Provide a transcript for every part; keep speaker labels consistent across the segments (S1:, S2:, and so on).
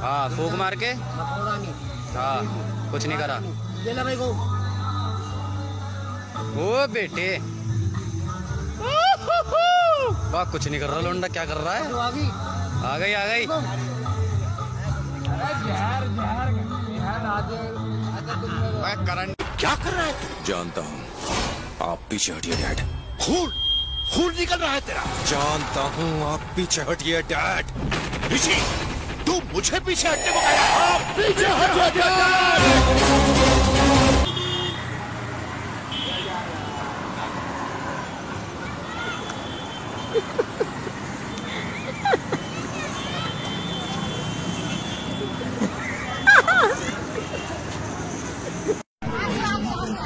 S1: हाँ फूक मार के? हाँ कुछ नहीं करा।
S2: ये ले भाई को
S1: ओ बेटे। वाह कुछ नहीं कर रहा लोंडा क्या कर रहा है?
S2: आ गई
S1: आ गई। मैं करंट
S3: क्या कर रहा है? तू जानता हूँ। आप पीछे हटिए डैड। खून खून निकल रहा है तेरा। जानता हूँ आप पीछे हटिए डैड। ऋषि! तू मुझे पीछे हटने को कह रहा है? पीछे हट डैड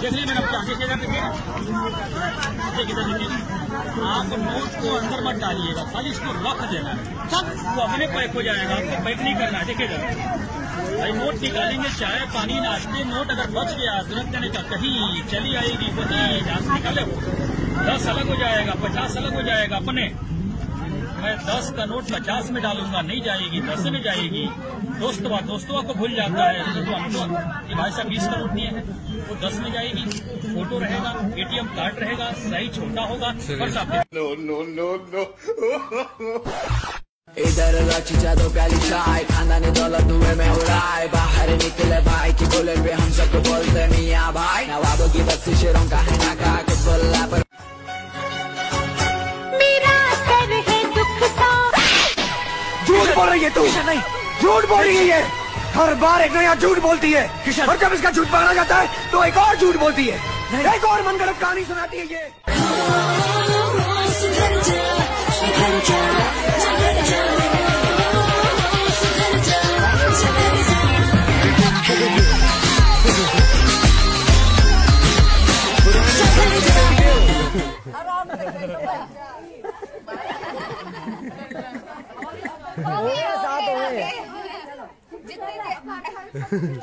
S4: देखिए मैडम देखिए आप नोट को अंदर मत डालिएगा खाली इसको रख देना। है वो अपने पैक हो जाएगा आपको पैक नहीं करना है। देखिएगा भाई नोट निकालेंगे चाय पानी नाश्ते नोट अगर बच गया तुरंत जाने का कहीं चली आएगी वही से निकाले हो दस अलग हो जाएगा पचास अलग हो जाएगा अपने। मैं दस का नोट पचास में डालूँगा नहीं जाएगी दस में जाएगी। दोस्तवा दोस्तवा को भूल जाता है। तो हमको कि भाई साहब बीस का नोट नहीं है वो दस में जाएगी। फ़ोटो रहेगा एटीएम कार्ड रहेगा साइज़ छोटा होगा पर्स आप
S5: इधर रची दो प्याली चाय खानदानी दौलत धुएँ में उड़ाए। बाहर निकले भाई की बुलेट पे हम सबको बोलते मियाँ भाई। नवाबों की बस्ती
S6: झूठ बोल रही है तू। नहीं। झूठ बोल रही है हर बार एक नया झूठ बोलती है। और जब इसका झूठ पकड़ा जाता है तो एक और झूठ बोलती है। एक और मनगढ़ंत कहानी सुनाती है ये।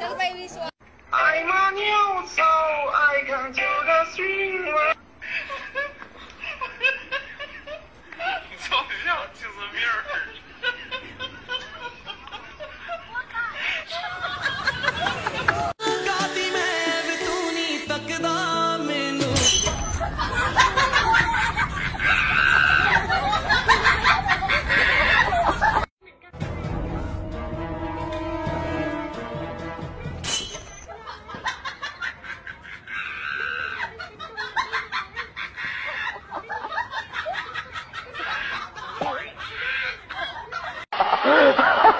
S7: चल भाई विश्वास
S8: I'm on you, so